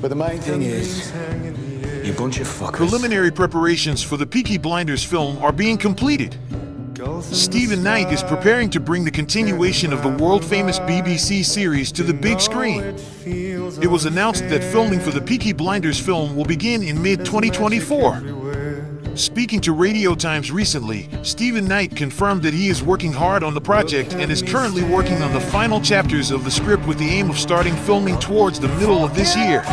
But the main thing is, you bunch of fuckers. Preliminary preparations for the Peaky Blinders film are being completed. Steven Knight is preparing to bring the continuation of the world-famous BBC series to the big screen. It was announced that filming for the Peaky Blinders film will begin in mid-2024. Speaking to Radio Times recently, Steven Knight confirmed that he is working hard on the project and is currently working on the final chapters of the script with the aim of starting filming towards the middle of this year.